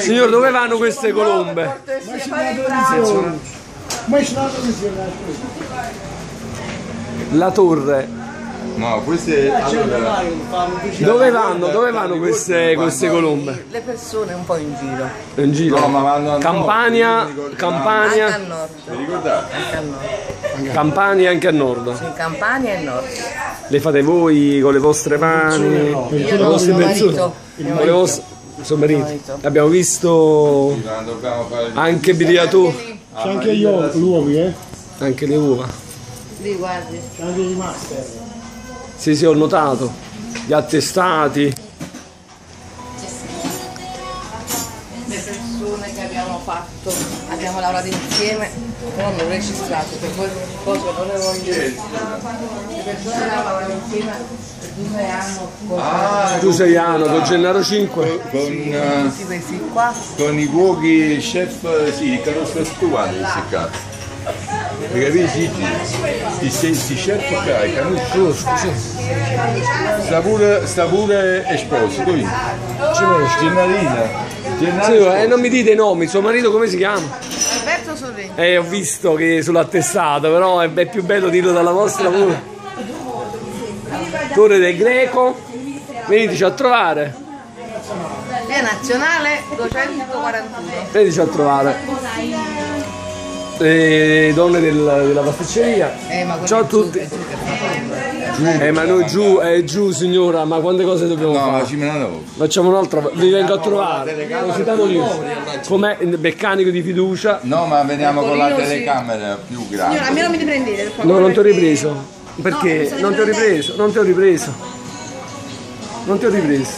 Signor, dove vanno queste colombe? La torre. No, queste allora, Dove vanno? Dove vanno queste, queste colombe? Le persone un po' in giro. In giro? No, ma vanno al Campania. Anche Campania, al nord. Vi ricordate? Anche al nord. Campania anche a nord. In Campania e nord. Le fate voi con le vostre mani? Io Con le no, vostre persone? Con le vostre... Suo marito. marito. Abbiamo visto anche birriato, C'è anche io, l'uovi, eh? anche le uova. Lì guardi. C'è anche i master. Sì, sì, ho notato. Gli attestati. Le persone che abbiamo fatto, abbiamo lavorato insieme, però non registrato, per quelle cose non le voglio dire. Le persone che lavoravano insieme per due anni con Ah, Tu sei Ano, con Gennaro 5. con, tutti questi qua. con i cuochi chef, sì, il carrozzo attuale seccato. Mi capisci? Ti stessi chef qua, i canucci. Sta pure, sta pure esposto, qui. Gennarina. Sì, eh, non mi dite i nomi, suo marito come si chiama? Alberto Sorrento. Eh, ho visto che sull'attestato, però è, è più bello dirlo dalla vostra pure. Torre del Greco, veniteci a trovare, Via Nazionale 241. veniteci a trovare. Eh, donne del- della pasticceria. Eh, ma Ciao a tutti. Giù. Eh, ma noi giù, eh, giù signora, ma quante cose dobbiamo No, fare? ma ci me la devo. Facciamo un'altra, vi vengo a trovare. Così tanto io. Come meccanico di fiducia. No, ma veniamo con la telecamera più grande. A me non mi riprendete, per favore. No, non ti ho ripreso. Perché? Non ti ho ripreso, non ti ho ripreso. Non ti ho ripreso.